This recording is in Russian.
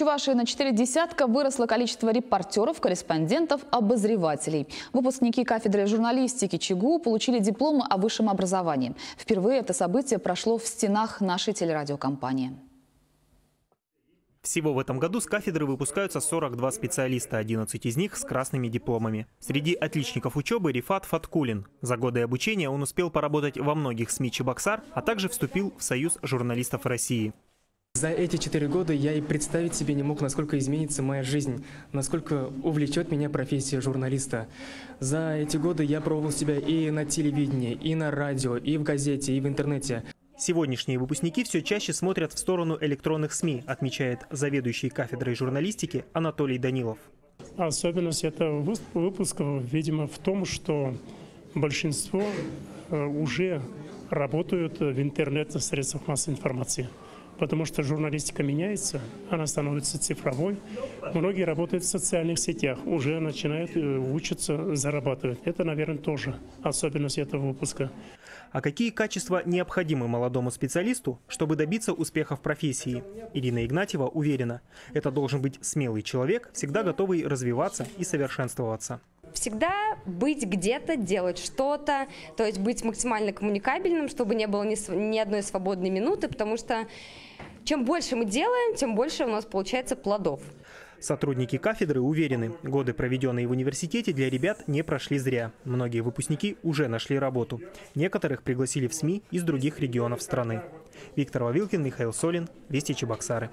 Чувашии на четыре десятка выросло количество репортеров, корреспондентов, обозревателей. Выпускники кафедры журналистики ЧГУ получили дипломы о высшем образовании. Впервые это событие прошло в стенах нашей телерадиокомпании. Всего в этом году с кафедры выпускаются 42 специалиста, 11 из них с красными дипломами. Среди отличников учебы Рифат Фаткулин. За годы обучения он успел поработать во многих СМИ Чебоксар, а также вступил в Союз журналистов России. За эти четыре года я и представить себе не мог, насколько изменится моя жизнь, насколько увлечет меня профессия журналиста. За эти годы я пробовал себя и на телевидении, и на радио, и в газете, и в интернете. Сегодняшние выпускники все чаще смотрят в сторону электронных СМИ, отмечает заведующий кафедрой журналистики Анатолий Данилов. Особенность этого выпуска, видимо, в том, что большинство э, уже работают в интернет-средствах массовой информации потому что журналистика меняется, она становится цифровой. Многие работают в социальных сетях, уже начинают э, учиться зарабатывать. Это, наверное, тоже особенность этого выпуска. А какие качества необходимы молодому специалисту, чтобы добиться успеха в профессии? Ирина Игнатьева уверена, это должен быть смелый человек, всегда готовый развиваться и совершенствоваться всегда быть где-то, делать что-то, то есть быть максимально коммуникабельным, чтобы не было ни, ни одной свободной минуты, потому что чем больше мы делаем, тем больше у нас получается плодов. Сотрудники кафедры уверены, годы, проведенные в университете, для ребят не прошли зря. Многие выпускники уже нашли работу. Некоторых пригласили в СМИ из других регионов страны. Виктор Вавилкин, Михаил Солин, Вести Чебоксары.